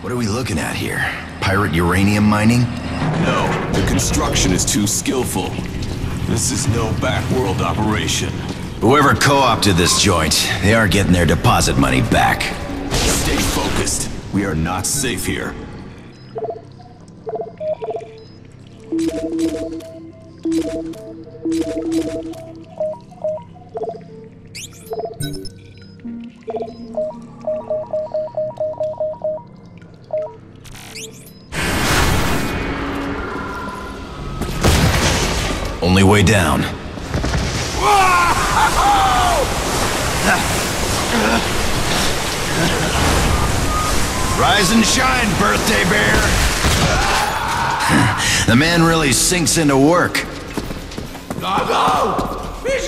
What are we looking at here? Pirate uranium mining? No, the construction is too skillful. This is no backworld operation. Whoever co-opted this joint, they aren't getting their deposit money back. Stay focused. We are not safe here. Only way down. Rise and shine, birthday bear! the man really sinks into work. Sluggo!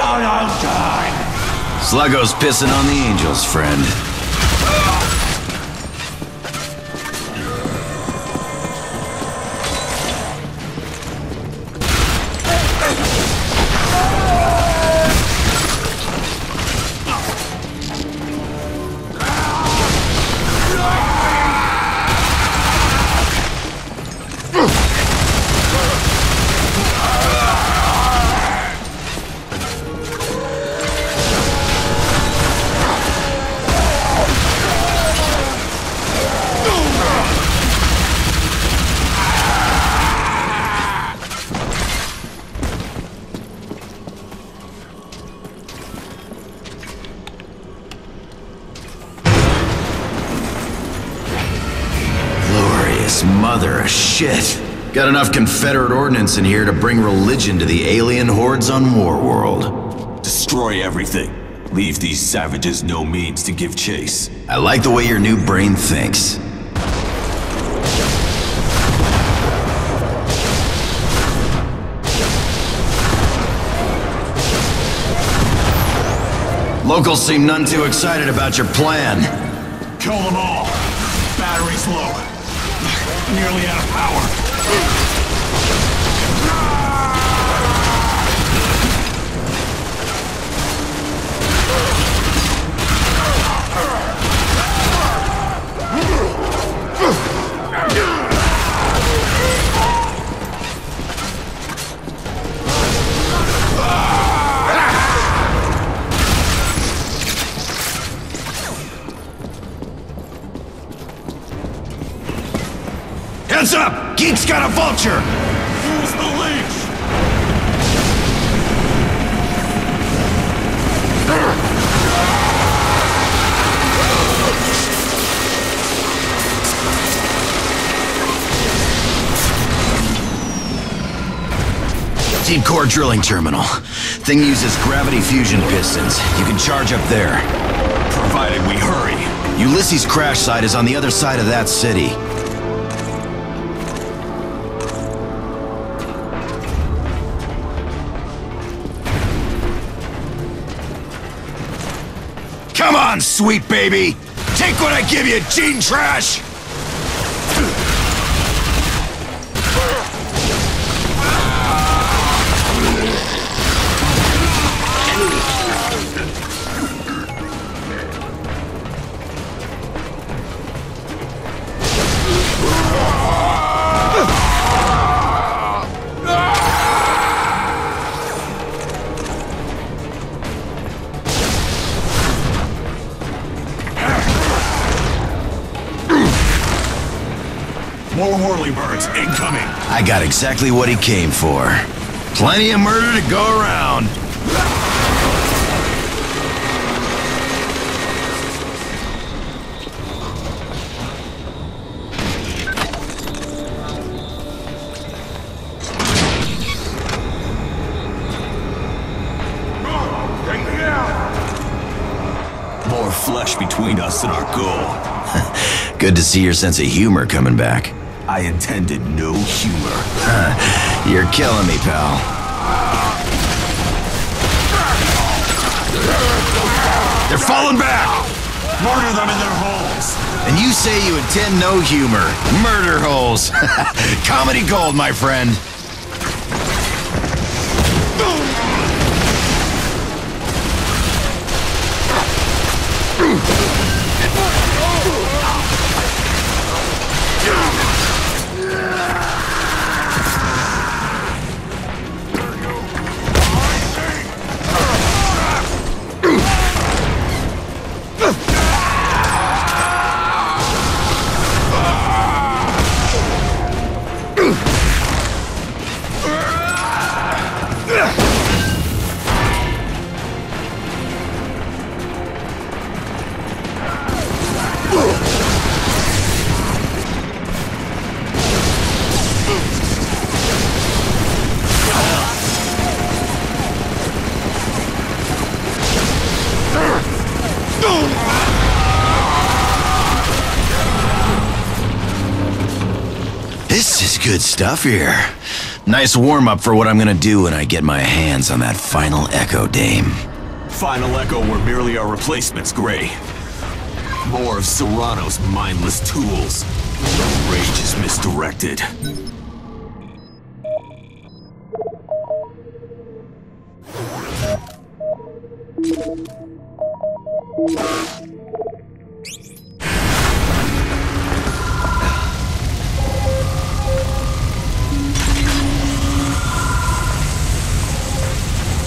On on time! Sluggo's pissing on the angels, friend. Got enough Confederate ordnance in here to bring religion to the alien hordes on Warworld. Destroy everything. Leave these savages no means to give chase. I like the way your new brain thinks. Locals seem none too excited about your plan. Kill them all. Battery's low. Nearly out of power. Heads got a vulture! Use the leash! Deep core drilling terminal. Thing uses gravity fusion pistons. You can charge up there. Provided we hurry. Ulysses' crash site is on the other side of that city. Sweet baby! Take what I give you, gene trash! I got exactly what he came for. Plenty of murder to go around. More flesh between us and our goal. Good to see your sense of humor coming back. I intended no humor. You're killing me, pal. They're falling back! Murder them in their holes. And you say you intend no humor. Murder holes. Comedy gold, my friend. This good stuff here. Nice warm up for what I'm gonna do when I get my hands on that final Echo Dame. Final Echo were merely our replacements, Gray. More of Serrano's mindless tools. Rage is misdirected.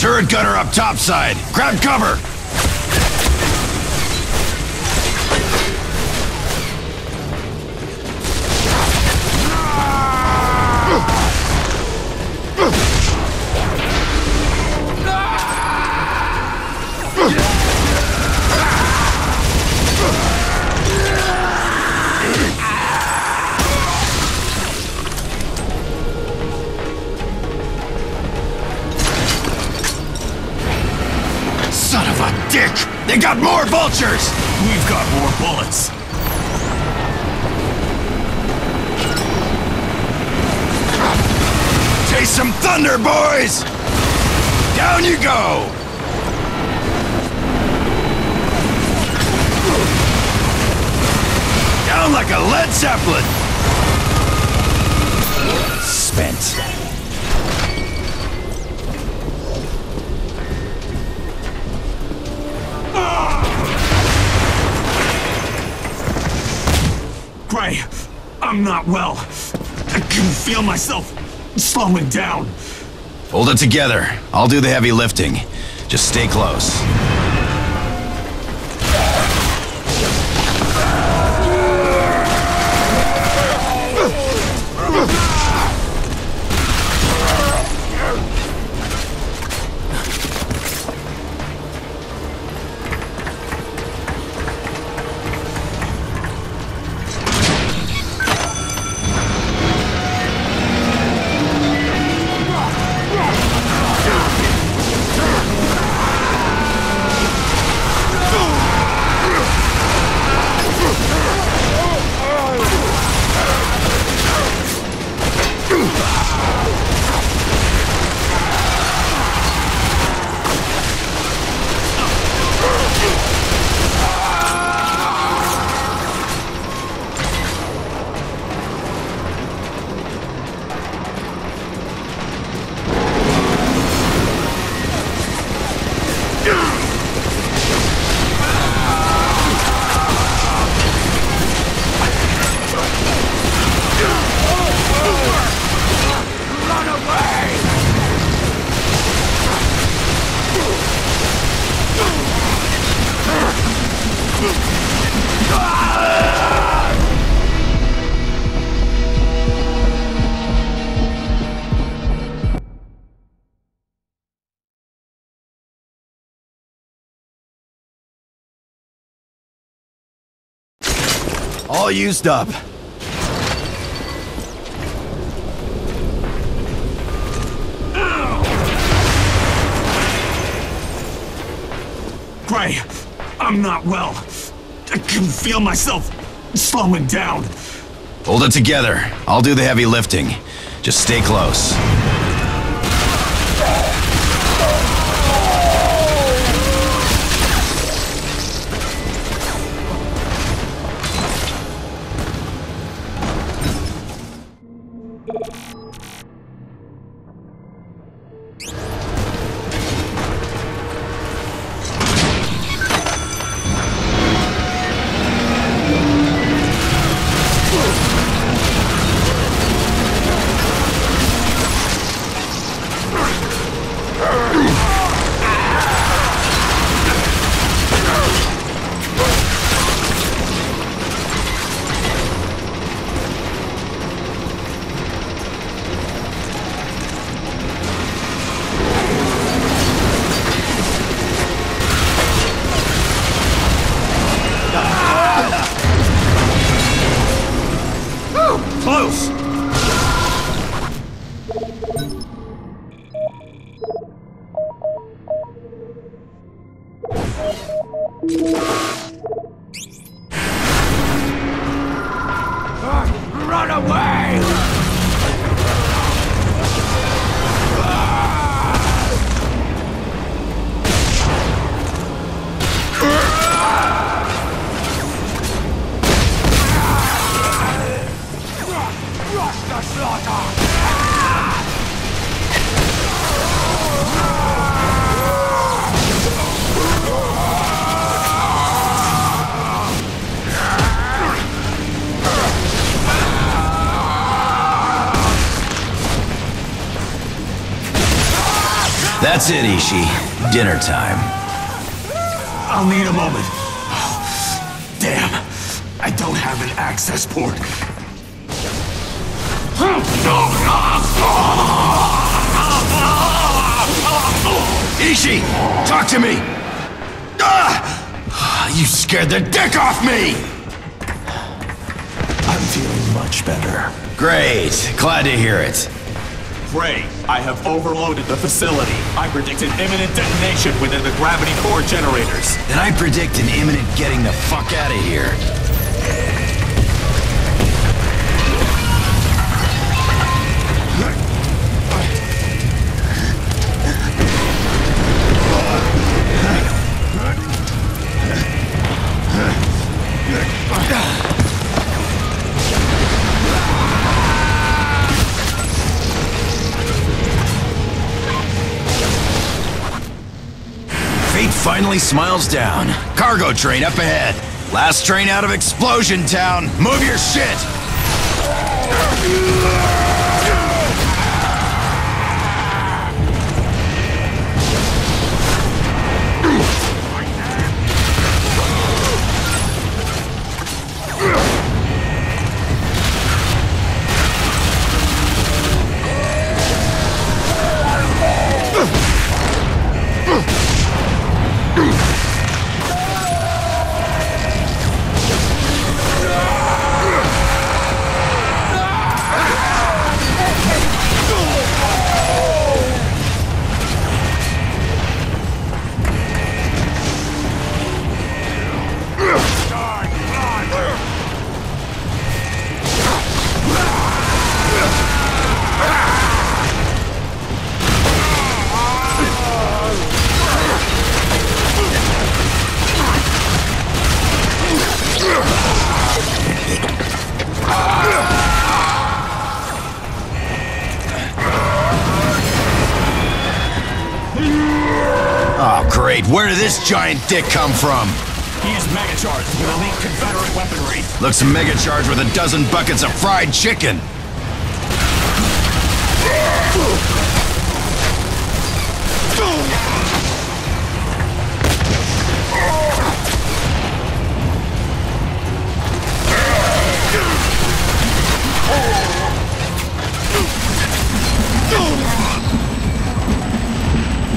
Turret gunner up topside. Grab cover. Boys! Down you go! Down like a lead Zeppelin! Spent. Gray, I'm not well. I can feel myself slowing down. Hold it together. I'll do the heavy lifting. Just stay close. All used up. Gray, I'm not well. I can feel myself slowing down. Hold it together. I'll do the heavy lifting. Just stay close. Close! The slaughter! That's it, Ishi. Dinner time. I'll need a moment. Damn. I don't have an access port. Ishi! Talk to me! Ah! You scared the dick off me! I'm feeling much better. Great. Glad to hear it. Gray, I have overloaded the facility. I predict an imminent detonation within the gravity core generators. Then I predict an imminent getting the fuck out of here. Finally smiles down. Cargo train up ahead. Last train out of Explosion Town. Move your shit! Giant dick come from? He is mega-charged with elite Confederate weaponry. Looks mega charged with a dozen buckets of fried chicken.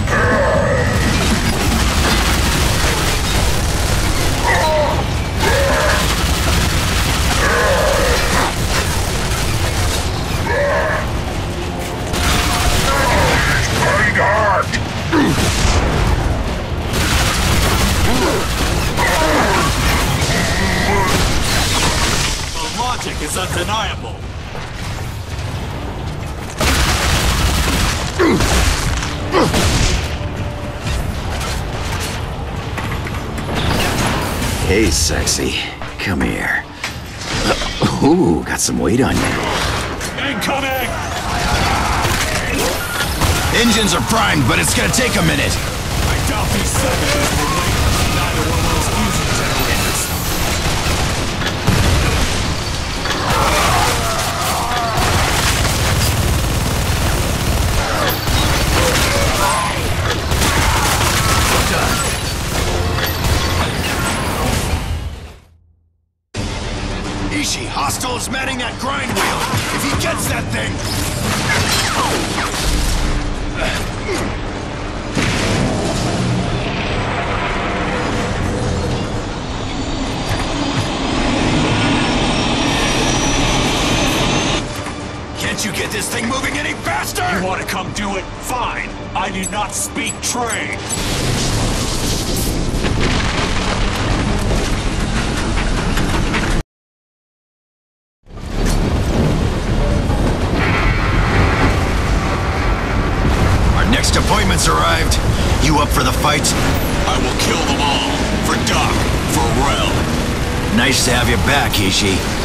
The Hey, sexy. Come here. Uh, Ooh, got some weight on you. Incoming! Engines are primed, but it's gonna take a minute. I doubt these savages trade. Our next appointment's arrived. You up for the fight? I will kill them all. For Doc. For Rel. Nice to have you back, Ishi.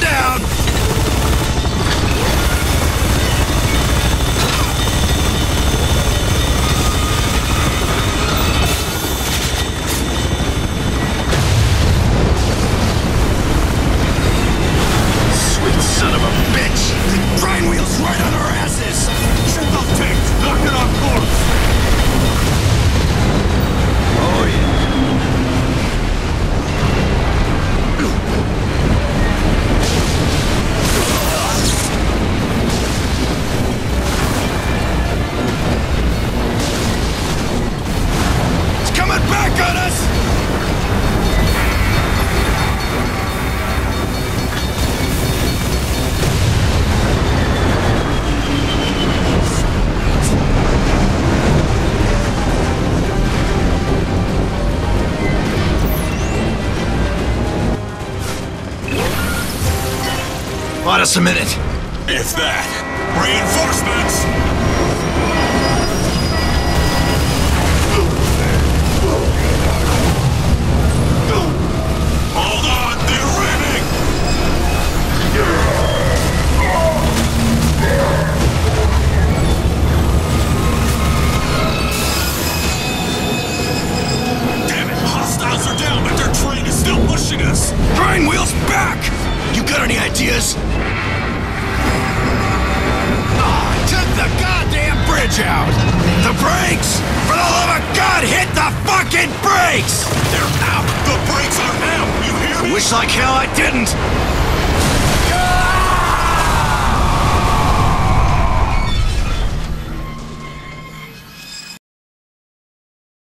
Down! A minute. If that.